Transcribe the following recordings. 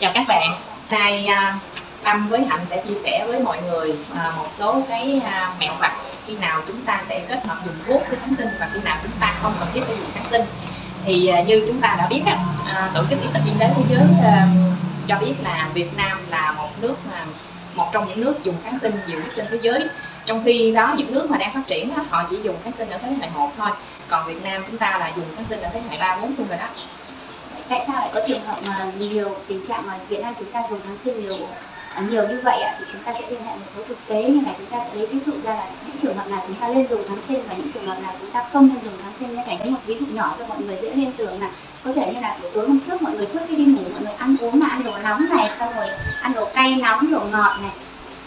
chào các bạn. Nay à, Tâm với Hạnh sẽ chia sẻ với mọi người à, một số cái à, mẹo vặt khi nào chúng ta sẽ kết hợp dùng thuốc với kháng sinh và khi nào chúng ta không cần thiết phải dùng kháng sinh. Thì như chúng ta đã biết á, tổ chức y tế thế giới cho biết là Việt Nam là một nước mà một trong những nước dùng kháng sinh nhiều nhất trên thế giới. Trong khi đó những nước mà đang phát triển họ chỉ dùng kháng sinh ở thế hệ 1 thôi. Còn Việt Nam chúng ta là dùng kháng sinh ở thế hệ 3 4 luôn rồi đó tại sao lại có trường hợp mà nhiều tình trạng mà Việt Nam chúng ta dùng kháng sinh nhiều à, nhiều như vậy ạ? Thì chúng ta sẽ liên hệ một số thực tế như là chúng ta sẽ lấy ví dụ ra là những trường hợp nào chúng ta nên dùng kháng sinh và những trường hợp nào chúng ta không nên dùng kháng sinh. Như cảnh một ví dụ nhỏ cho mọi người dễ liên tưởng là có thể như là buổi tối hôm trước mọi người trước khi đi ngủ, mọi người ăn uống mà ăn đồ nóng này, xong rồi ăn đồ cay nóng, đồ ngọt này,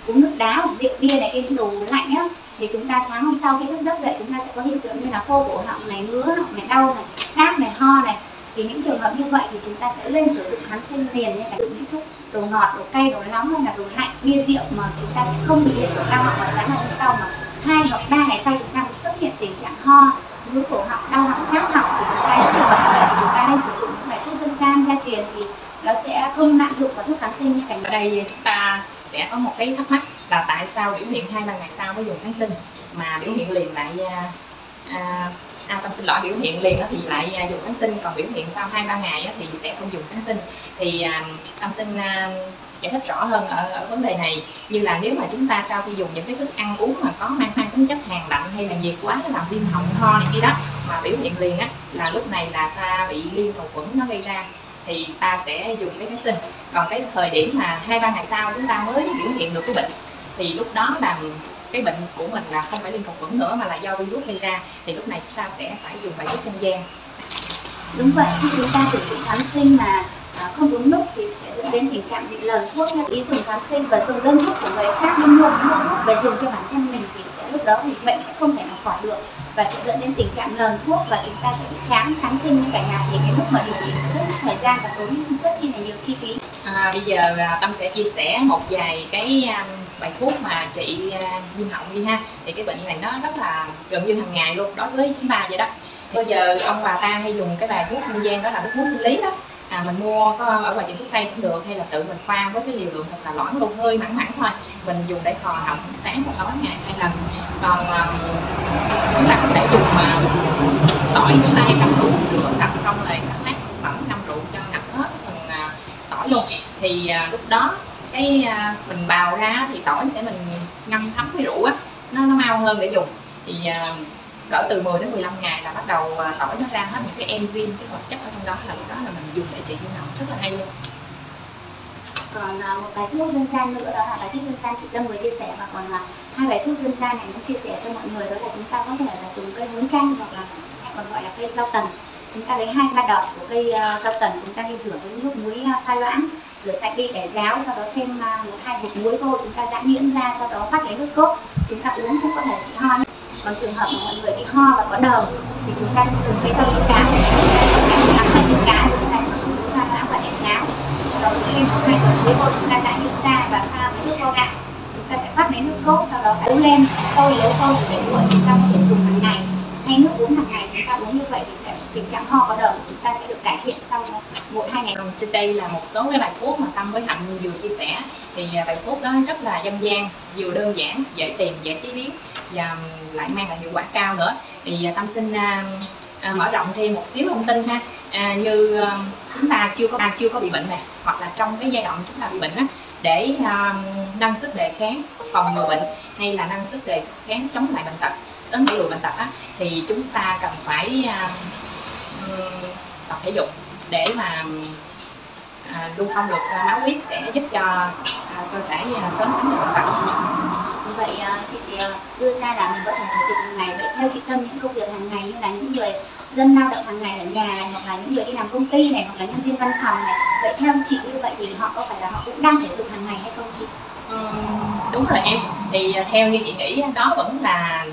uống nước đá hoặc rượu bia này, cái những đồ lạnh á, thì chúng ta sáng hôm sau khi thức giấc dậy, chúng ta sẽ có hiện tượng như là khô cổ họng này, ngứa họng này, đau này khát này, ho này thì những trường hợp như vậy thì chúng ta sẽ lên sử dụng kháng sinh liền như là những chất đồ ngọt đồ cay đồ nóng hay là đồ lạnh bia rượu mà chúng ta sẽ không bị hiện tượng đau họng vào sáng ngày hôm sau mà hai hoặc ba ngày sau chúng ta cũng xuất hiện tình trạng ho ngứa cổ họng đau họng rát họng thì chúng ta những trường hợp như vậy thì chúng ta nên sử dụng những bài thuốc dân gian gia truyền thì nó sẽ không lạm dụng vào thuốc kháng sinh như cảnh ở đây chúng ta sẽ có một cái thắc mắc là tại sao biểu hiện hai ba ngày sau mới dùng kháng sinh? Mà biểu hiện liền lại à, à à, à, tâm xin lỗi biểu hiện liền đó thì lại à, dùng kháng sinh. Còn biểu hiện sau hai ba ngày á, thì sẽ không dùng kháng sinh. Thì à, tâm xin à, giải thích rõ hơn ở, ở vấn đề này. Như là nếu mà chúng ta sau khi dùng những cái thức ăn uống mà có mang mang tính chất hàn lạnh hay là nhiệt quá làm viêm họng ho này kia đó mà biểu hiện liền á là lúc này là ta bị liên cầu khuẩn nó gây ra thì ta sẽ dùng cái kháng sinh. Còn cái thời điểm mà hai ba ngày sau chúng ta mới biểu hiện được cái bệnh thì lúc đó là cái bệnh của mình là không phải liên cầu khuẩn nữa mà là do virus gây ra thì lúc này chúng ta sẽ phải dùng bài thuốc dân gian. Đúng vậy khi chúng ta sử dụng kháng sinh mà à, không đúng lúc thì sẽ dẫn đến tình trạng bị lờn thuốc ý dùng kháng sinh và dùng đơn thuốc của người khác đi mua mua thuốc về dùng cho bản thân mình thì sẽ lúc đó thì bệnh sẽ không thể nào khỏi được và sẽ dẫn đến tình trạng lờn thuốc và chúng ta sẽ bị kháng kháng sinh như cả nhà thì cái lúc mà điều trị sẽ rất mất thời gian và tốn rất chi là nhiều chi phí. À, bây giờ à, tâm sẽ chia sẻ một vài cái um, bài thuốc mà trị uh, viêm họng đi ha. Thì cái bệnh này nó rất là gần như hàng ngày luôn đối với chúng ta vậy đó. Bây giờ ông bà ta hay dùng cái bài thuốc dân gian đó là thuốc sinh lý đó. À, mình mua có ở ngoài tiệm thuốc tây cũng được hay là tự mình pha với cái liều lượng thật là loãng luôn hơi mặn mặn thôi. Mình dùng để khò họng sáng một tối ngày hai lần. Còn à, chúng ta có thể dùng uh, tỏi chúng ta cầm rượu rửa sạch xong rồi sắc nát phẩm ngâm rượu cho ngập hết phần uh, tỏi luôn. Thì uh, lúc đó cái à, mình bào ra thì tỏi sẽ mình ngâm thấm với rượu á, nó nó mau hơn để dùng. Thì à, cỡ từ 10 đến 15 ngày là bắt đầu à, tỏi nó ra hết những cái enzyme, cái hoạt chất ở trong đó là lúc đó là mình dùng để trị viêm họng rất là hay luôn. Còn một bài thuốc dân gian nữa đó là bài thuốc dân gian chị Tâm vừa chia sẻ. Và còn là hai bài thuốc dân gian này muốn chia sẻ cho mọi người đó là chúng ta có thể là dùng cây hướng chanh hoặc là hay còn gọi là cây rau tần. Chúng ta lấy hai ba đọt của cây rau tần, chúng ta đi rửa với nước muối pha loãng rửa sạch đi để ráo, sau đó thêm à, một hai hột muối vô chúng ta giã nhuyễn ra, sau đó vắt lấy nước cốt chúng ta uống cũng có thể trị ho còn trường hợp mà mọi người bị ho và có đờm thì chúng ta sẽ dùng cây rau diếp cá. Để làm hai dưa cá rửa sạch, chúng ta đã và để ráo. Sau đó thêm một hai giọt muối vô chúng ta giã nhuyễn ra và pha với nước vo gạo. Chúng ta sẽ vắt lấy nước cốt, sau đó uống lên, sôi lấy sôi để nguội, chúng ta có thể dùng hàng ngày hay nước uống hàng ngày chúng ta uống như vậy thì sẽ tình trạng ho có đờm của chúng ta sẽ được cải thiện sau một hai ngày. Còn trên đây là một số cái bài thuốc mà tâm với hạnh vừa chia sẻ. Thì à, bài thuốc đó rất là dân gian vừa đơn giản dễ tìm dễ chế biến và lại mang lại hiệu quả cao nữa. Thì à, tâm xin à, à, mở rộng thêm một xíu thông tin ha. À, như à, chúng ta chưa có à, chưa có bị bệnh này hoặc là trong cái giai đoạn chúng ta bị bệnh á để à, nâng sức đề kháng phòng ngừa bệnh hay là nâng sức đề kháng chống lại bệnh tật sớm đẩy lùi bệnh tật á thì chúng ta cần phải à, tập thể dục để mà à, lưu thông được à, máu huyết sẽ giúp cho à, cơ thể à, sớm thắng được. Bệnh tật như vậy à, chị à, đưa ra là mình có thể thể dục hàng ngày. Vậy theo chị tâm những công việc hàng ngày như là những người dân lao động hàng ngày ở nhà này hoặc là những người đi làm công ty này hoặc là nhân viên văn phòng này vậy theo chị như vậy thì họ có phải là họ cũng đang thể dục hàng ngày hay không chị? Đúng rồi em. Thì theo như chị nghĩ đó vẫn là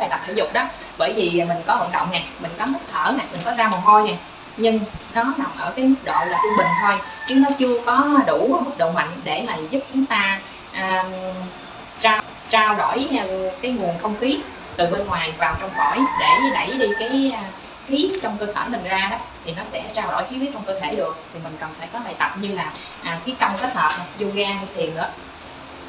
bài tập thể dục đó. Bởi vì mình có vận động nè mình có hít thở nè mình có ra mồ hôi nè. Nhưng nó nằm ở cái mức độ là trung bình thôi chứ nó chưa có đủ mức độ mạnh để mà giúp chúng ta à, trao trao đổi cái nguồn không khí từ bên ngoài vào trong phổi để đẩy đi cái à, khí trong cơ thể mình ra đó thì nó sẽ trao đổi khí huyết trong cơ thể được. Thì mình cần phải có bài tập như là à, khí công kết hợp yoga hay thiền nữa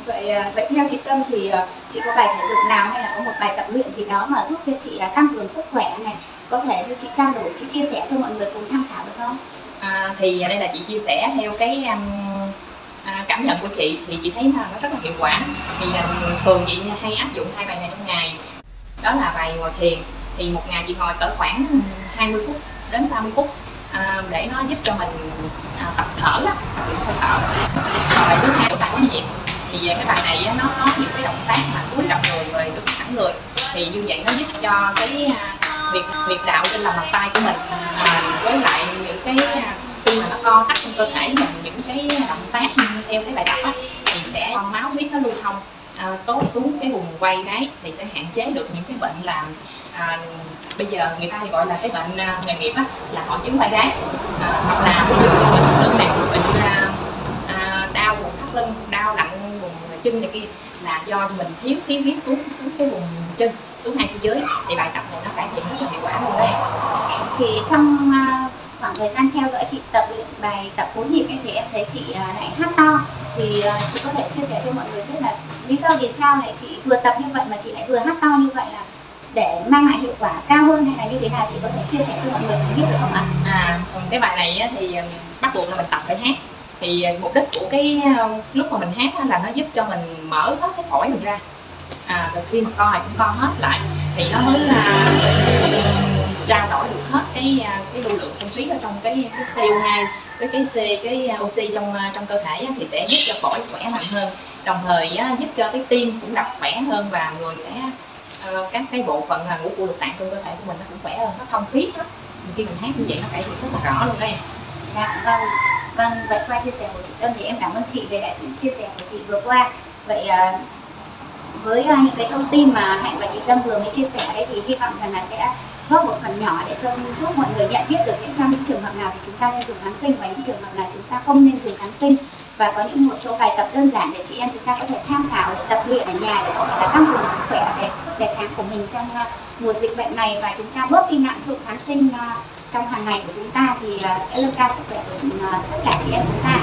vậy à, vậy theo chị Tâm thì à, chị có bài thể dục nào hay là có một bài tập luyện gì đó mà giúp cho chị à, tăng cường sức khỏe này? Có thể cho chị trao đổi chị chia sẻ cho mọi người cùng tham khảo được không? À, thì đây là chị chia sẻ theo cái um, à, cảm nhận của chị thì chị thấy là nó rất là hiệu quả. Thì um, thường chị hay áp dụng hai bài này trong ngày. Đó là bài ngồi thiền. Thì một ngày chị ngồi cỡ khoảng 20 phút đến 30 phút à, để nó giúp cho mình à, tập thở á, tập luyện hơi thở còn bài thứ hai là bài quán nhịp thì à, cái bài này á, nó có những cái động tác mà cúi gập người rồi đứng thẳng người. Thì như vậy nó giúp cho cái à, việc việc đạo trên lòng bàn tay của mình à, với lại những cái à, khi mà nó co thắt trong cơ thể mình những cái động tác theo cái bài tập á, thì sẽ con máu huyết nó lưu thông à, tốt xuống cái vùng quay đấy thì sẽ hạn chế được những cái bệnh làm à, bây giờ người ta gọi là cái bệnh nghề nghiệp á, là hội chứng vai gáy. À, hoặc là ví dụ như chân này kia là do mình thiếu khí huyết xuống xuống cái vùng chân xuống hai chi dưới thì bài tập này nó cải thiện rất là hiệu quả luôn đấy. Thì trong uh, khoảng thời gian theo dõi chị tập luyện bài tập bốn nhịp ấy, thì em thấy chị uh, lại hát to. Thì uh, chị có thể chia sẻ cho mọi người biết là lý do vì sao lại chị vừa tập như vậy mà chị lại vừa hát to như vậy là để mang lại hiệu quả cao hơn hay là như thế nào? Chị có thể chia sẻ cho mọi người biết được không ạ? À, cái bài này thì bắt buộc là mình tập phải hát thì à, mục đích của cái à, lúc mà mình hát là nó giúp cho mình mở hết cái phổi mình ra. À, rồi khi mà co thì cũng co hết lại. Thì nó mới là trao đổi được hết cái à, cái lưu lượng không khí ở trong cái cái CO2 với cái C cái oxy trong trong cơ thể thì sẽ giúp cho phổi khỏe mạnh hơn. Đồng thời giúp cho cái tim cũng đập khỏe hơn và người sẽ ờ, các cái bộ phận là ngũ phụ lục tạng trong cơ thể của mình nó cũng khỏe hơn. Nó thông khí hết khi mình hát như vậy nó cải thiện rất là rõ luôn đây. Dạ vâng vâng vậy qua chia sẻ của chị Tâm thì em cảm ơn chị về lại chia sẻ của chị vừa qua. Vậy ờ, với ờ, những cái thông tin mà hạnh và chị tâm vừa mới chia sẻ đấy thì hy vọng rằng là sẽ góp một phần nhỏ để cho giúp mọi người nhận biết được những trong những trường hợp nào thì chúng ta nên dùng kháng sinh và những trường hợp nào chúng ta không nên dùng kháng sinh. Và có những một số bài tập đơn giản để chị em chúng ta có thể tham khảo để tập luyện ở nhà để có thể là tăng cường sức khỏe, để sức đề kháng của mình trong ờ, mùa dịch bệnh này. Và chúng ta bớt đi lạm dụng kháng sinh trong hàng ngày của chúng ta thì à, sẽ nâng cao sức khỏe của ừ, à, tất cả chị em chúng ta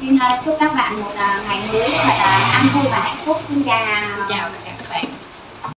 Xin à, chúc các bạn một ngày mới thật là an vui và hạnh phúc. Xin chào. Xin chào